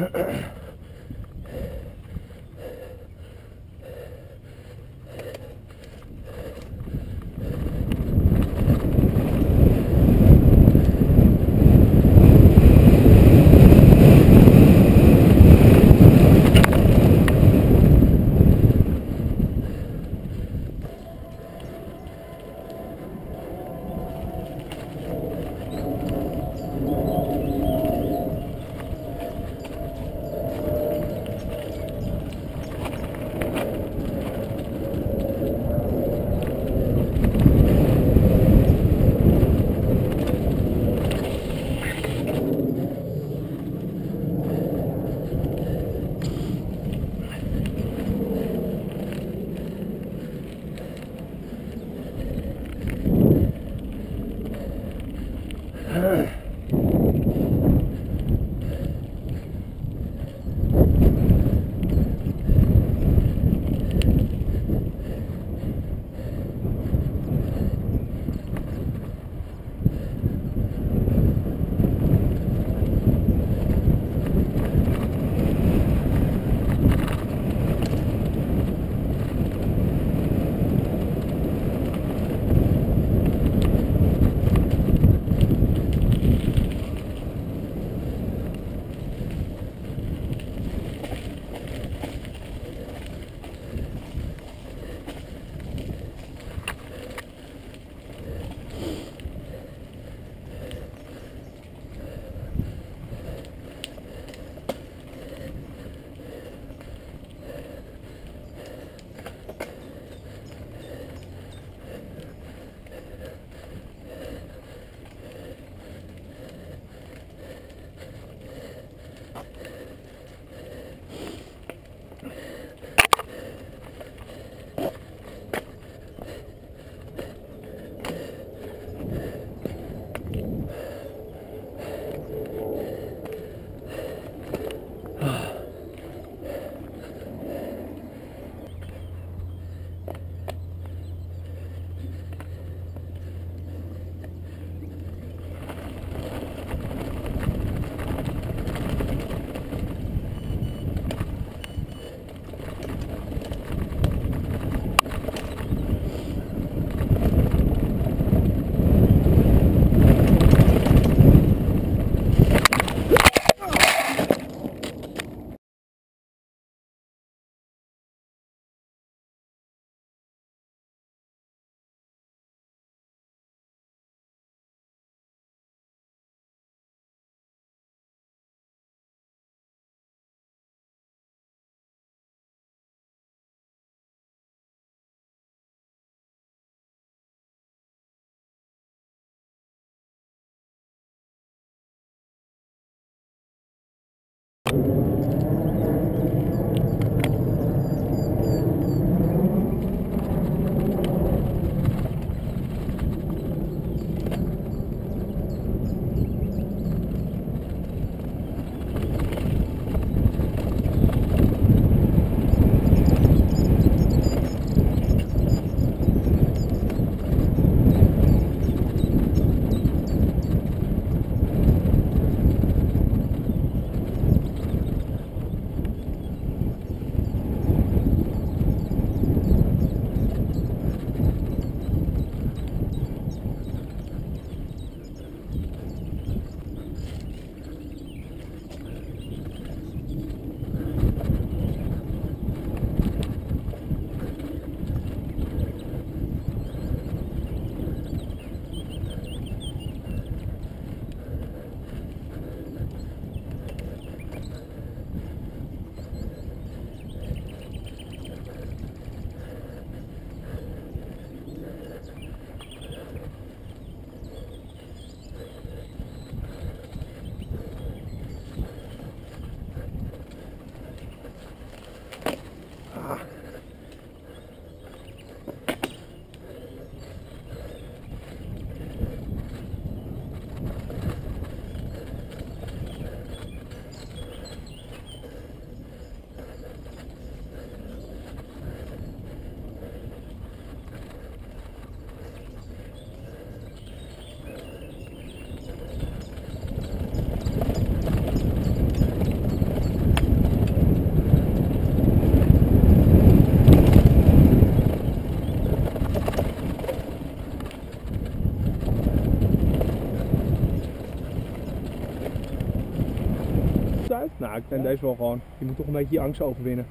Uh-uh. uit? Nou, ik denk deze wel gewoon. Je moet toch een beetje je angst overwinnen.